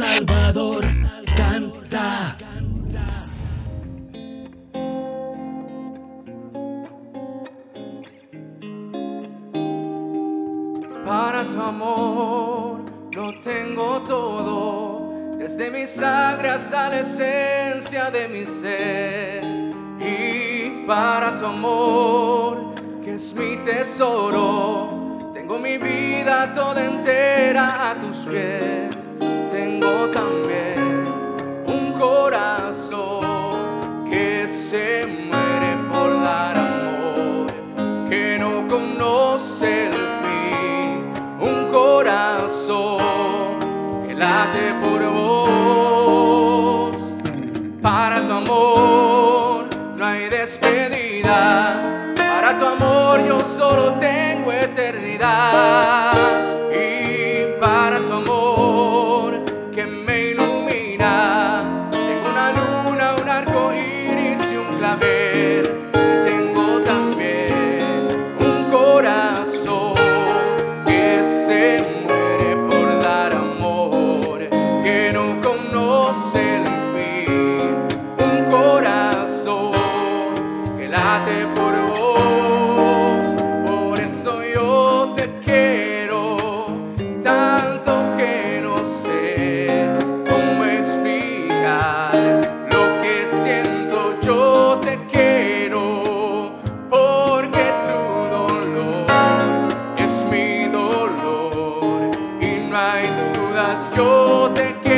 Salvador canta. Para tu amor lo tengo todo, desde mi sangre hasta la esencia de mi ser. Y para tu amor, que es mi tesoro, tengo mi vida toda entera a tus pies. Por vos. Para tu amor no hay despedidas. Para tu amor yo solo tengo eternidad. Y para tu amor que me ilumina, tengo una luna, un arco iris y un clavel. Por vos, por eso yo te quiero tanto que no sé cómo explicar lo que siento. Yo te quiero porque tu dolor es mi dolor y no hay dudas. Yo te quiero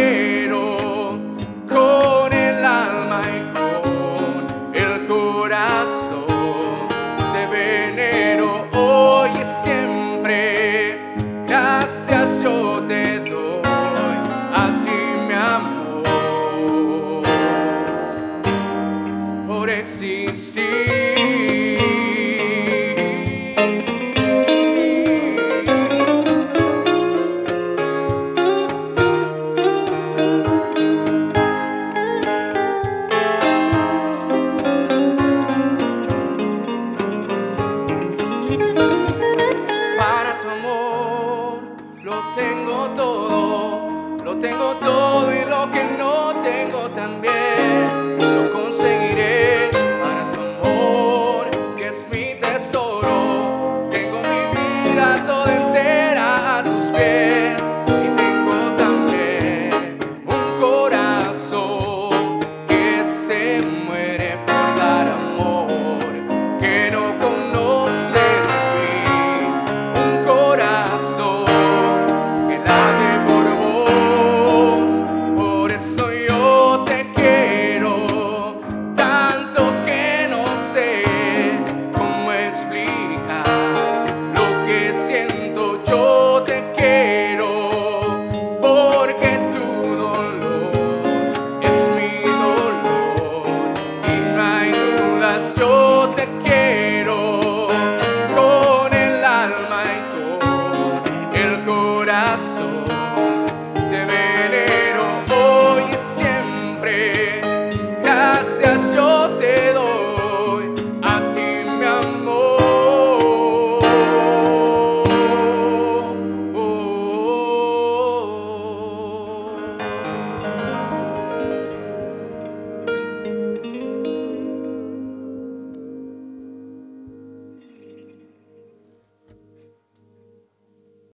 tengo todo, lo tengo todo y lo que no tengo también quiero